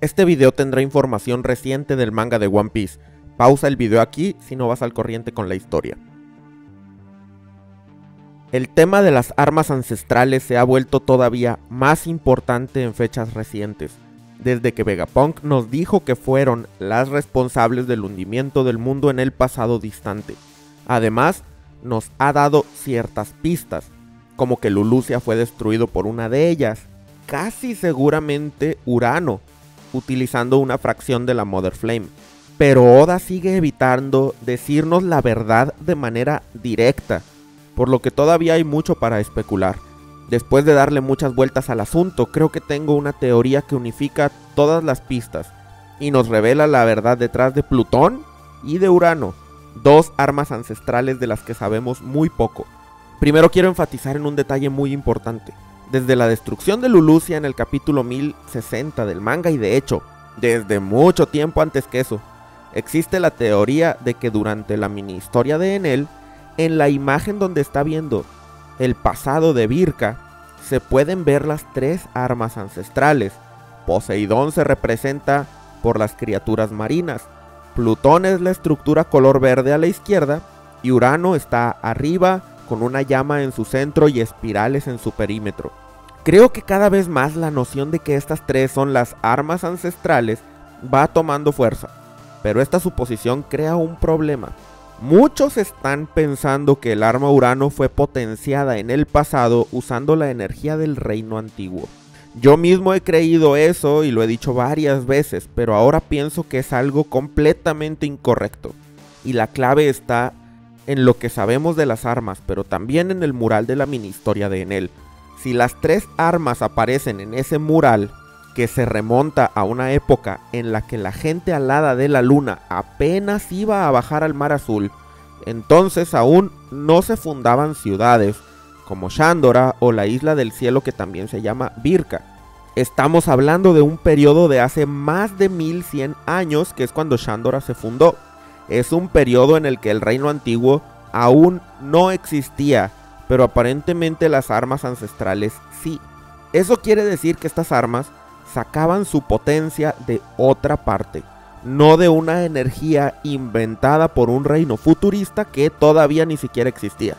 Este video tendrá información reciente del manga de One Piece. Pausa el video aquí si no vas al corriente con la historia. El tema de las armas ancestrales se ha vuelto todavía más importante en fechas recientes, desde que Vegapunk nos dijo que fueron las responsables del hundimiento del mundo en el pasado distante. Además, nos ha dado ciertas pistas, como que Lulucia fue destruido por una de ellas, casi seguramente Urano, utilizando una fracción de la Mother Flame. Pero Oda sigue evitando decirnos la verdad de manera directa, por lo que todavía hay mucho para especular. Después de darle muchas vueltas al asunto, creo que tengo una teoría que unifica todas las pistas y nos revela la verdad detrás de Plutón y de Urano, dos armas ancestrales de las que sabemos muy poco. Primero quiero enfatizar en un detalle muy importante. Desde la destrucción de Lulucia en el capítulo 1060 del manga y de hecho, desde mucho tiempo antes que eso, existe la teoría de que durante la mini historia de Enel, en la imagen donde está viendo el pasado de Virka, se pueden ver las tres armas ancestrales. Poseidón se representa por las criaturas marinas, Plutón es la estructura color verde a la izquierda y Urano está arriba con una llama en su centro y espirales en su perímetro. Creo que cada vez más la noción de que estas tres son las armas ancestrales va tomando fuerza, pero esta suposición crea un problema. Muchos están pensando que el arma Urano fue potenciada en el pasado usando la energía del reino antiguo. Yo mismo he creído eso y lo he dicho varias veces, pero ahora pienso que es algo completamente incorrecto. Y la clave está en lo que sabemos de las armas, pero también en el mural de la mini historia de Enel. Si las tres armas aparecen en ese mural, que se remonta a una época en la que la gente alada de la luna apenas iba a bajar al mar azul, entonces aún no se fundaban ciudades como Shandora o la isla del cielo que también se llama Birka. Estamos hablando de un periodo de hace más de 1100 años, que es cuando Shandora se fundó es un periodo en el que el reino antiguo aún no existía, pero aparentemente las armas ancestrales sí. Eso quiere decir que estas armas sacaban su potencia de otra parte, no de una energía inventada por un reino futurista que todavía ni siquiera existía.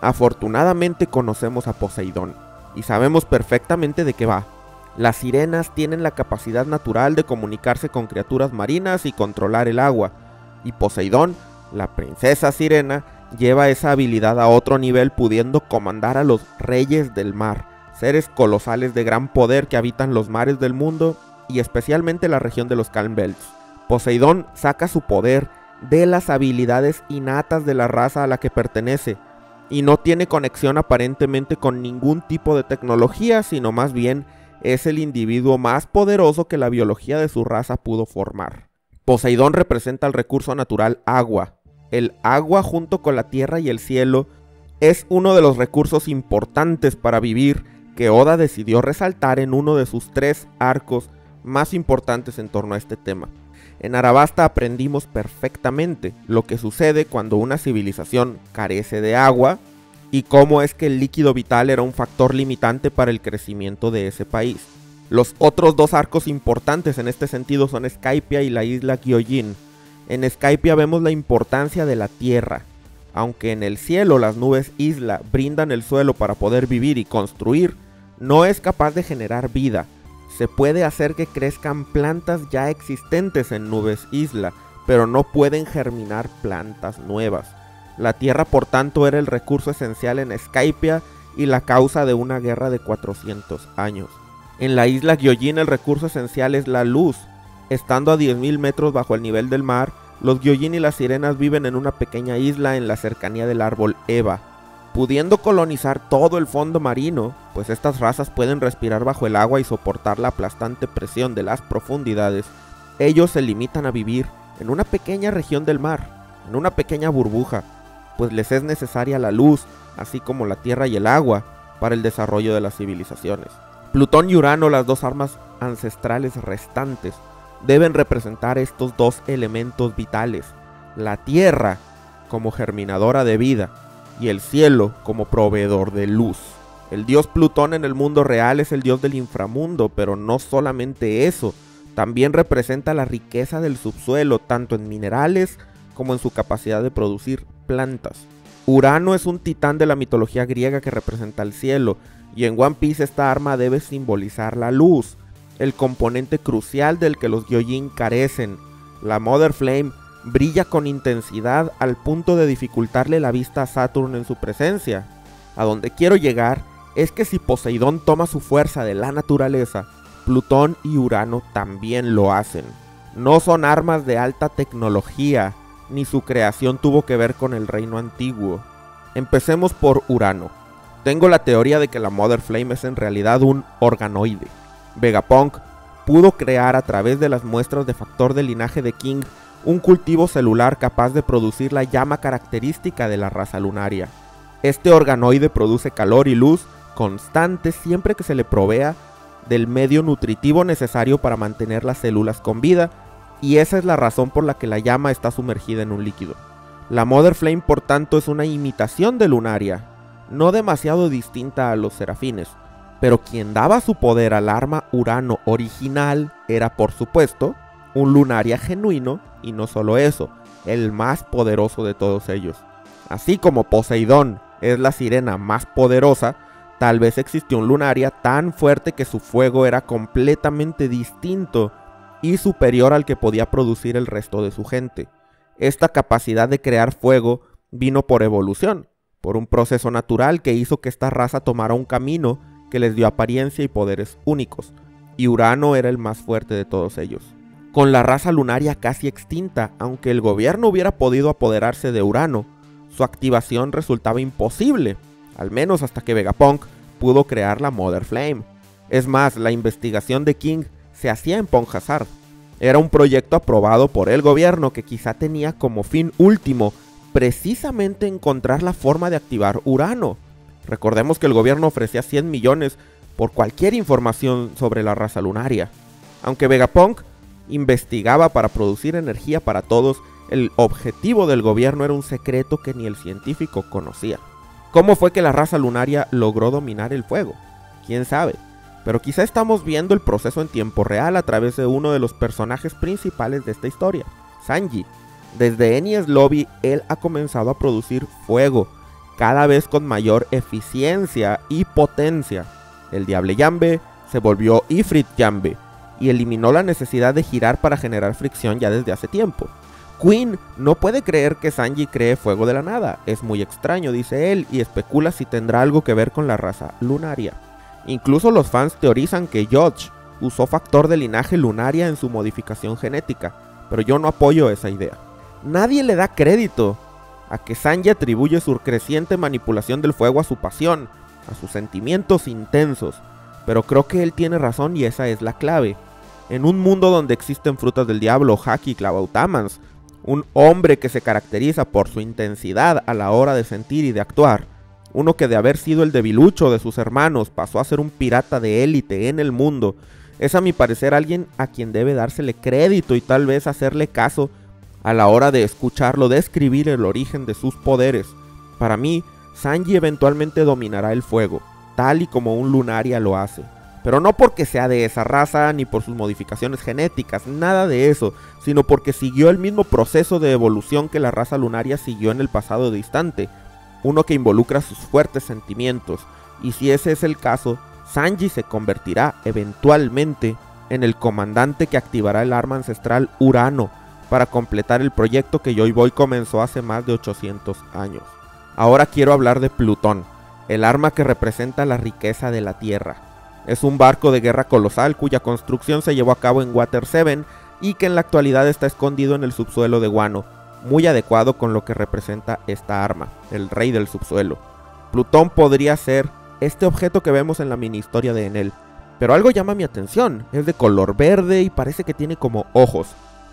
Afortunadamente conocemos a Poseidón y sabemos perfectamente de qué va. Las sirenas tienen la capacidad natural de comunicarse con criaturas marinas y controlar el agua, y Poseidón, la princesa sirena, lleva esa habilidad a otro nivel pudiendo comandar a los reyes del mar, seres colosales de gran poder que habitan los mares del mundo y especialmente la región de los Calm Belts. Poseidón saca su poder de las habilidades innatas de la raza a la que pertenece y no tiene conexión aparentemente con ningún tipo de tecnología, sino más bien es el individuo más poderoso que la biología de su raza pudo formar. Poseidón representa el recurso natural agua. El agua junto con la tierra y el cielo es uno de los recursos importantes para vivir que Oda decidió resaltar en uno de sus tres arcos más importantes en torno a este tema. En Arabasta aprendimos perfectamente lo que sucede cuando una civilización carece de agua y cómo es que el líquido vital era un factor limitante para el crecimiento de ese país. Los otros dos arcos importantes en este sentido son Skypia y la isla Gyojin. En Skypia vemos la importancia de la tierra. Aunque en el cielo las nubes isla brindan el suelo para poder vivir y construir, no es capaz de generar vida. Se puede hacer que crezcan plantas ya existentes en nubes isla, pero no pueden germinar plantas nuevas. La tierra por tanto era el recurso esencial en Skypia y la causa de una guerra de 400 años. En la isla Gyojin el recurso esencial es la luz. Estando a 10.000 metros bajo el nivel del mar, los Gyojin y las sirenas viven en una pequeña isla en la cercanía del árbol Eva. Pudiendo colonizar todo el fondo marino, pues estas razas pueden respirar bajo el agua y soportar la aplastante presión de las profundidades, ellos se limitan a vivir en una pequeña región del mar, en una pequeña burbuja, pues les es necesaria la luz, así como la tierra y el agua, para el desarrollo de las civilizaciones. Plutón y Urano, las dos armas ancestrales restantes, deben representar estos dos elementos vitales, la Tierra como germinadora de vida y el cielo como proveedor de luz. El dios Plutón en el mundo real es el dios del inframundo, pero no solamente eso, También representa la riqueza del subsuelo, tanto en minerales como en su capacidad de producir plantas. Urano es un titán de la mitología griega que representa el cielo, y en One Piece esta arma debe simbolizar la luz, el componente crucial del que los Gyojin carecen. La Mother Flame brilla con intensidad al punto de dificultarle la vista a Saturn en su presencia. A donde quiero llegar es que si Poseidón toma su fuerza de la naturaleza, Plutón y Urano también lo hacen. No son armas de alta tecnología, ni su creación tuvo que ver con el reino antiguo. Empecemos por Urano. Tengo la teoría de que la Mother Flame es en realidad un organoide. Vegapunk pudo crear a través de las muestras de factor de linaje de King un cultivo celular capaz de producir la llama característica de la raza lunaria. Este organoide produce calor y luz constante siempre que se le provea del medio nutritivo necesario para mantener las células con vida, y esa es la razón por la que la llama está sumergida en un líquido. La Mother Flame por tanto es una imitación de Lunaria, no demasiado distinta a los serafines, pero quien daba su poder al arma Urano original era por supuesto un Lunaria genuino y no solo eso, el más poderoso de todos ellos. Así como Poseidón es la sirena más poderosa, tal vez existió un Lunaria tan fuerte que su fuego era completamente distinto y superior al que podía producir el resto de su gente. Esta capacidad de crear fuego vino por evolución, por un proceso natural que hizo que esta raza tomara un camino que les dio apariencia y poderes únicos, y Urano era el más fuerte de todos ellos con la raza lunaria casi extinta, aunque el gobierno hubiera podido apoderarse de Urano, su activación resultaba imposible, al menos hasta que Vegapunk pudo crear la Mother Flame. Es más, la investigación de King se hacía en Ponjazar. Era un proyecto aprobado por el gobierno que quizá tenía como fin último precisamente encontrar la forma de activar Urano. Recordemos que el gobierno ofrecía 100 millones por cualquier información sobre la raza lunaria. Aunque Vegapunk investigaba para producir energía para todos, el objetivo del gobierno era un secreto que ni el científico conocía. ¿Cómo fue que la raza lunaria logró dominar el fuego? ¿Quién sabe? Pero quizá estamos viendo el proceso en tiempo real a través de uno de los personajes principales de esta historia, Sanji. Desde Enies Lobby, él ha comenzado a producir fuego, cada vez con mayor eficiencia y potencia. El Diable Yambe se volvió Ifrit Yambe, y eliminó la necesidad de girar para generar fricción ya desde hace tiempo. Queen no puede creer que Sanji cree fuego de la nada, es muy extraño, dice él, y especula si tendrá algo que ver con la raza lunaria. Incluso los fans teorizan que George usó factor de linaje lunaria en su modificación genética, pero yo no apoyo esa idea. Nadie le da crédito a que Sanji atribuye su creciente manipulación del fuego a su pasión, a sus sentimientos intensos, pero creo que él tiene razón y esa es la clave. En un mundo donde existen frutas del diablo, Haki y Clavautamans, un hombre que se caracteriza por su intensidad a la hora de sentir y de actuar, uno que de haber sido el debilucho de sus hermanos pasó a ser un pirata de élite en el mundo, es a mi parecer alguien a quien debe dársele crédito y tal vez hacerle caso a la hora de escucharlo describir el origen de sus poderes. Para mí, Sanji eventualmente dominará el fuego, tal y como un Lunaria lo hace. Pero no porque sea de esa raza ni por sus modificaciones genéticas, nada de eso, sino porque siguió el mismo proceso de evolución que la raza lunaria siguió en el pasado distante, uno que involucra sus fuertes sentimientos, y si ese es el caso, Sanji se convertirá eventualmente en el comandante que activará el arma ancestral Urano para completar el proyecto que Joy Boy comenzó hace más de 800 años. Ahora quiero hablar de Plutón, el arma que representa la riqueza de la Tierra. Es un barco de guerra colosal cuya construcción se llevó a cabo en Water 7 y que en la actualidad está escondido en el subsuelo de Guano, muy adecuado con lo que representa esta arma, el rey del subsuelo. Plutón podría ser este objeto que vemos en la mini historia de Enel, pero algo llama mi atención, es de color verde y parece que tiene como ojos.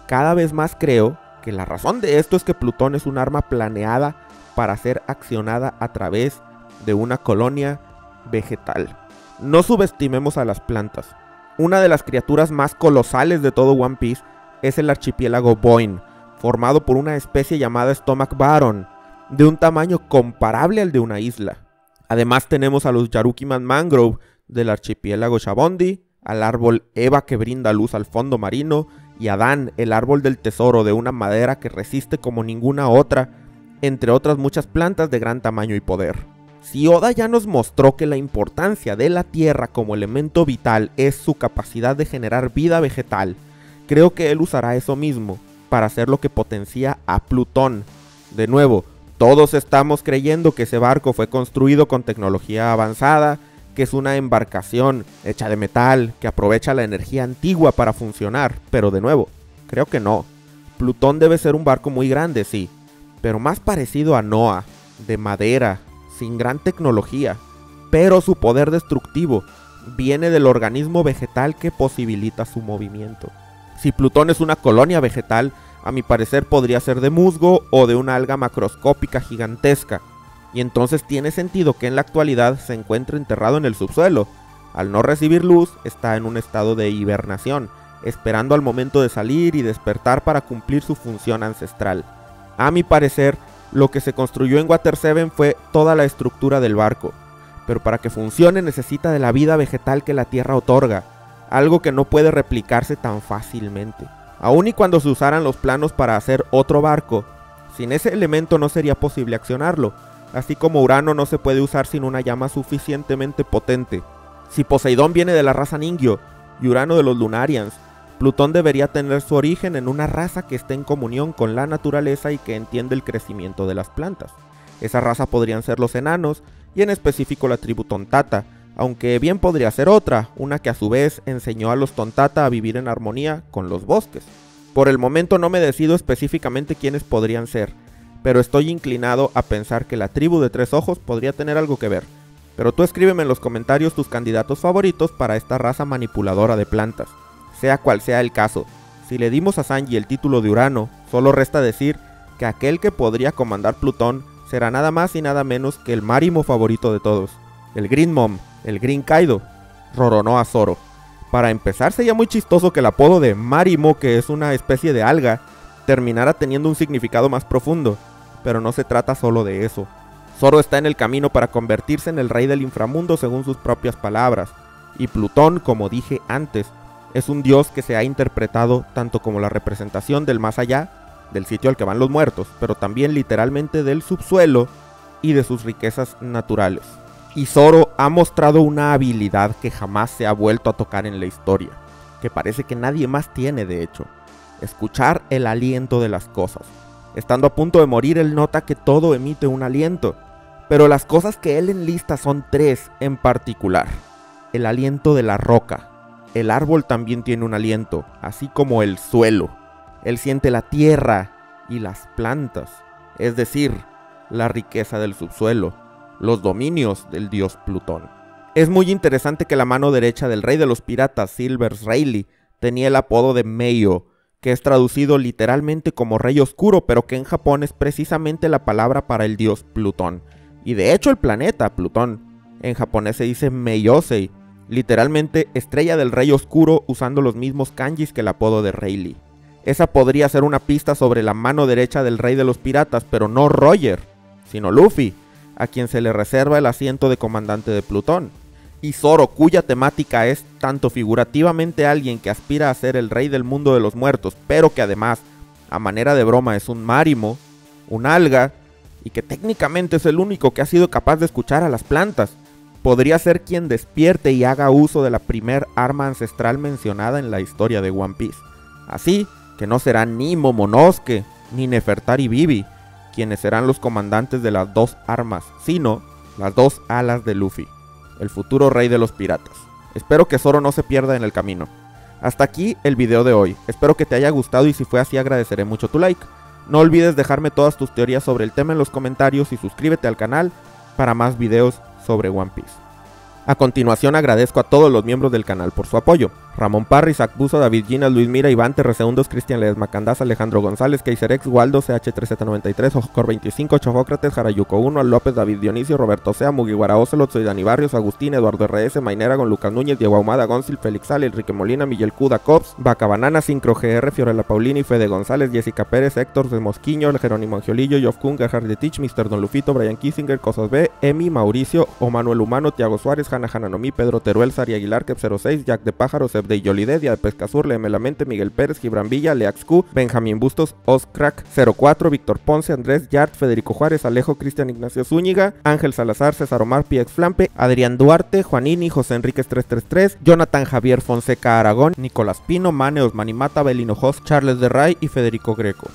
Cada vez más creo que la razón de esto es que Plutón es un arma planeada para ser accionada a través de una colonia vegetal. No subestimemos a las plantas. Una de las criaturas más colosales de todo One Piece es el archipiélago Boyne, formado por una especie llamada Stomach Baron, de un tamaño comparable al de una isla. Además tenemos a los Yarukiman Mangrove del archipiélago Shabondi, al árbol Eva que brinda luz al fondo marino, y Adán, el árbol del tesoro de una madera que resiste como ninguna otra, entre otras muchas plantas de gran tamaño y poder. Si Oda ya nos mostró que la importancia de la tierra como elemento vital es su capacidad de generar vida vegetal, creo que él usará eso mismo para hacer lo que potencia a Plutón. De nuevo, todos estamos creyendo que ese barco fue construido con tecnología avanzada, que es una embarcación hecha de metal, que aprovecha la energía antigua para funcionar, pero de nuevo, creo que no. Plutón debe ser un barco muy grande, sí, pero más parecido a Noah, de madera, sin gran tecnología, pero su poder destructivo viene del organismo vegetal que posibilita su movimiento. Si Plutón es una colonia vegetal, a mi parecer podría ser de musgo o de una alga macroscópica gigantesca, y entonces tiene sentido que en la actualidad se encuentre enterrado en el subsuelo. Al no recibir luz, está en un estado de hibernación, esperando al momento de salir y despertar para cumplir su función ancestral. A mi parecer, lo que se construyó en Water 7 fue toda la estructura del barco, pero para que funcione necesita de la vida vegetal que la Tierra otorga, algo que no puede replicarse tan fácilmente. Aun y cuando se usaran los planos para hacer otro barco, sin ese elemento no sería posible accionarlo, así como Urano no se puede usar sin una llama suficientemente potente. Si Poseidón viene de la raza Ningyo y Urano de los Lunarians, Plutón debería tener su origen en una raza que esté en comunión con la naturaleza y que entiende el crecimiento de las plantas. Esa raza podrían ser los enanos y en específico la tribu Tontata, aunque bien podría ser otra, una que a su vez enseñó a los Tontata a vivir en armonía con los bosques. Por el momento no me decido específicamente quiénes podrían ser, pero estoy inclinado a pensar que la tribu de tres ojos podría tener algo que ver. Pero tú escríbeme en los comentarios tus candidatos favoritos para esta raza manipuladora de plantas. Sea cual sea el caso, si le dimos a Sanji el título de Urano, solo resta decir que aquel que podría comandar Plutón será nada más y nada menos que el Marimo favorito de todos, el Green Mom, el Green Kaido, Roronoa Zoro. Para empezar, sería muy chistoso que el apodo de Marimo, que es una especie de alga, terminara teniendo un significado más profundo, pero no se trata solo de eso. Zoro está en el camino para convertirse en el rey del inframundo según sus propias palabras, y Plutón, como dije antes, es un dios que se ha interpretado tanto como la representación del más allá, del sitio al que van los muertos, pero también literalmente del subsuelo y de sus riquezas naturales. Y Zoro ha mostrado una habilidad que jamás se ha vuelto a tocar en la historia, que parece que nadie más tiene de hecho, escuchar el aliento de las cosas. Estando a punto de morir, él nota que todo emite un aliento, pero las cosas que él enlista son tres en particular. El aliento de la roca, el árbol también tiene un aliento, así como el suelo. Él siente la tierra y las plantas, es decir, la riqueza del subsuelo, los dominios del dios Plutón. Es muy interesante que la mano derecha del rey de los piratas, Silvers Rayleigh, tenía el apodo de Meio, que es traducido literalmente como rey oscuro, pero que en Japón es precisamente la palabra para el dios Plutón. Y de hecho el planeta Plutón, en japonés se dice Meiyosei, literalmente estrella del rey oscuro usando los mismos kanjis que el apodo de Rayleigh. Esa podría ser una pista sobre la mano derecha del rey de los piratas, pero no Roger, sino Luffy, a quien se le reserva el asiento de comandante de Plutón. Y Zoro, cuya temática es tanto figurativamente alguien que aspira a ser el rey del mundo de los muertos, pero que además, a manera de broma, es un márimo, un alga, y que técnicamente es el único que ha sido capaz de escuchar a las plantas podría ser quien despierte y haga uso de la primer arma ancestral mencionada en la historia de One Piece. Así que no serán ni Momonosuke ni Nefertari Bibi quienes serán los comandantes de las dos armas, sino las dos alas de Luffy, el futuro rey de los piratas. Espero que Zoro no se pierda en el camino. Hasta aquí el video de hoy, espero que te haya gustado y si fue así agradeceré mucho tu like. No olvides dejarme todas tus teorías sobre el tema en los comentarios y suscríbete al canal para más videos sobre One Piece. A continuación agradezco a todos los miembros del canal por su apoyo. Ramón Parry, Isaac David Ginas, Luis Mira, Iván Terreseundos, Cristian Ledesma Candás, Alejandro González, X, Waldo, CH3Z93, Oscor 25, Chofócrates, Jarayuco 1, López, David Dionisio, Roberto Sea, Mugiwara Ocelot, Soy Dani Barrios, Agustín, Eduardo RS, Mainera, con Lucas Núñez, Diego Ahumada, Gonzil, Félix Ale, Enrique Molina, Miguel Cuda, Cops, Vaca Banana, Sincro GR, Fiorella Paulini, Fede González, Jessica Pérez, Héctor de Mosquiño, Jerónimo Angiolillo, Yof Kun, Gerhard de Mr. Don Lufito, Brian Kissinger, Cosas B, Emi, Mauricio, O Humano, Tiago Suárez, Hanna Pedro Teruel, Sari Aguilar, Kep 06, Jack de Pájaro, Seb de Yolide, Dia de Pescazur, Leme La Mente, Miguel Pérez, Gibran Villa, Leax Q, Benjamín Bustos, Oscrack 04, Víctor Ponce, Andrés Yart, Federico Juárez, Alejo Cristian Ignacio Zúñiga, Ángel Salazar, César Omar, PX Flampe, Adrián Duarte, Juanini, José Enríquez 333, Jonathan Javier Fonseca Aragón, Nicolás Pino, Mane Osmanimata, Belino Host, Charles de Ray y Federico Greco.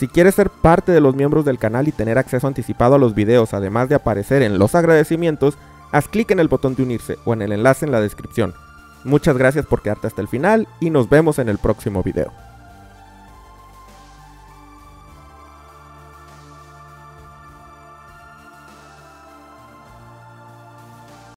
Si quieres ser parte de los miembros del canal y tener acceso anticipado a los videos, además de aparecer en los agradecimientos, haz clic en el botón de unirse o en el enlace en la descripción. Muchas gracias por quedarte hasta el final y nos vemos en el próximo video.